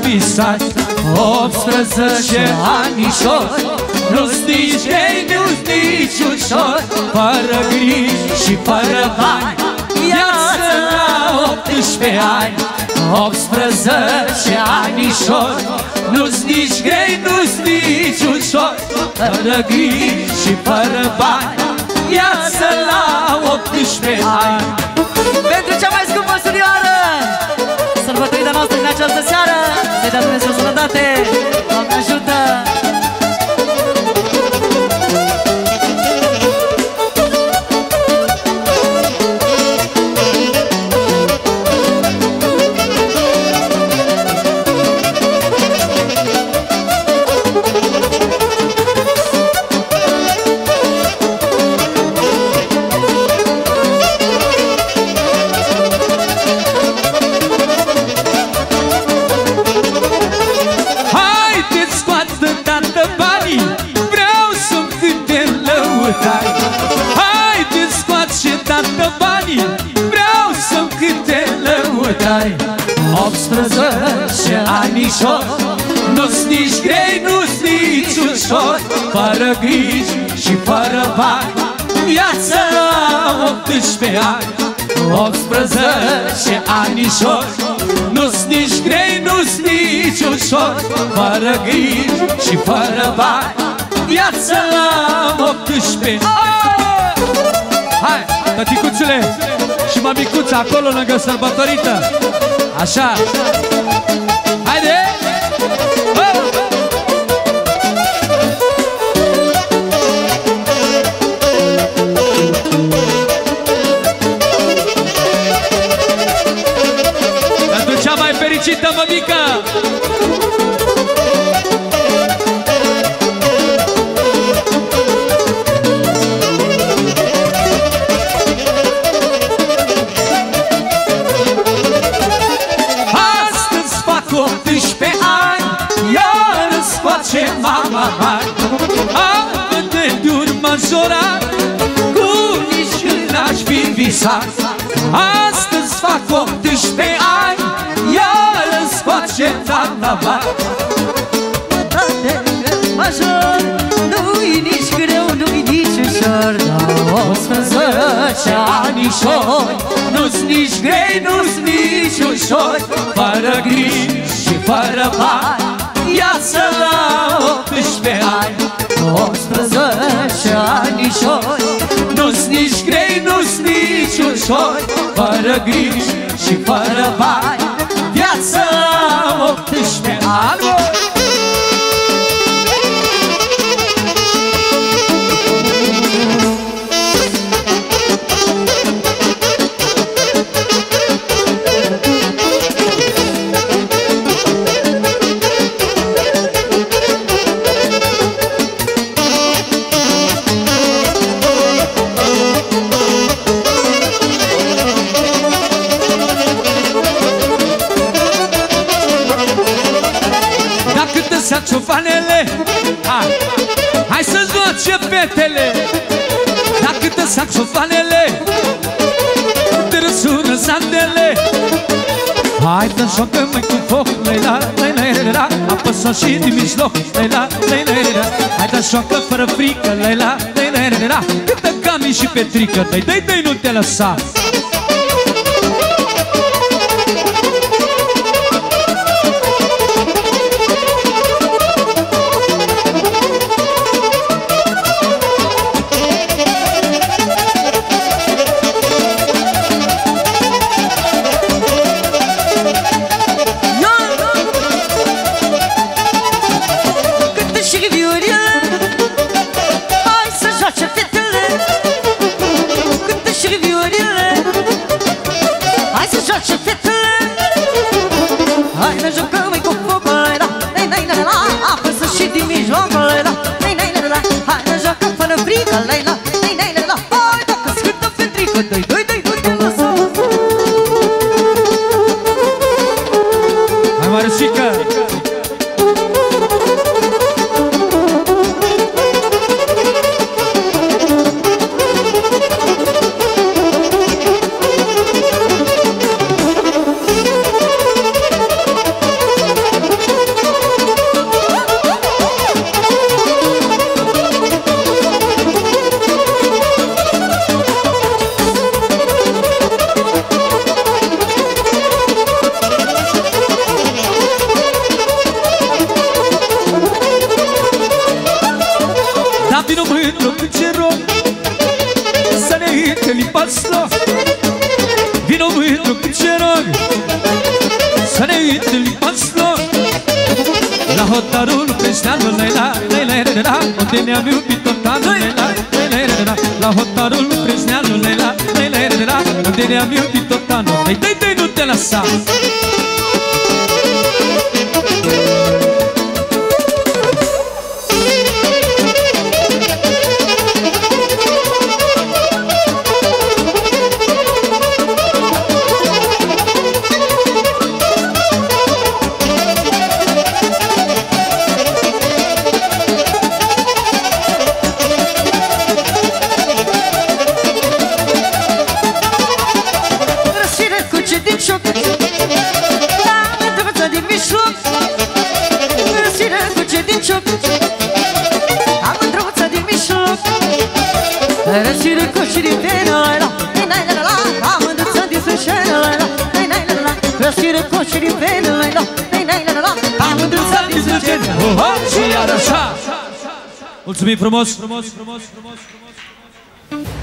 visați 18 anișori Nu-ți nici grei, nu-ți nici ușor Fără griji și fără bani. Viață la 18 ani 18 anișori Nu-ți nici grei, nu-ți nici ușor Fără griji și fără bani. Viață la 18 ani. Pentru cea mai scumpă studioară Sărbătorită noastră din această seară minhas princesas da terra lăutari Haideți scoate tată banii. Vreau să-mi cânte lăutari 18 anișor Nu-ți nici grei, nu-ți nici ușor. Fără griji și fără bani. Viața la 18 ani. 18 anișor Nu-ți nici grei, nu-ți nici ușor. Fără griji și fără bani Viața la 18 Hai, tăticuțule și mămicuța acolo lângă sărbătorită Așa Haide! Oh! Pentru cea mai fericită mămică face mama bani Am de majorat Cu nici când aș fi visat Astăzi fac 18 ani Iar îți face tata bani Major, nu-i nici greu, nu-i nici ușor. Dar 18 anișori Nu-ți nici grei, nu-ți nici ușor. Fără griji și fără bani Viață la 18 ani 18 anișori Nu-ți nici grei, nu-ți nici ușor Fără griji și fără bani Dacă te saxofanele Hai, hai să joace fetele. Dacă te saxofanele Te răsună sandele. Hai te joacă mai cu foc Leila, leila, leila Apăsă și din mijloc Leila, leila, leila Hai te joacă fără frică Leila, leila, leila Cântă Cami și Petrică Dai, dai, dai, nu te lăsa viorile Hai să joace fetele. Hai ne jucăm mai cu focul la Nei, nei, nei, la Apăsă și din mijlocul la Nei, nei, nei, la Hai ne jucăm fără frică la. Nei, nei, nei, la Hai dacă scântă fetrică Doi, doi, doi, doi, doi, hotarul Preșteanul, la la la la la la Unde ne-am iubit tot anul, la la la la la La hotarul Preșteanul, la la la la la Unde ne-am iubit tot anul Dai, dai, dai, nu te lăsa venă la la. La la la la La. Mândruță din sfârșenă Oh, oh, și iar așa Mulțumim frumos, frumos, frumos, frumos, frumos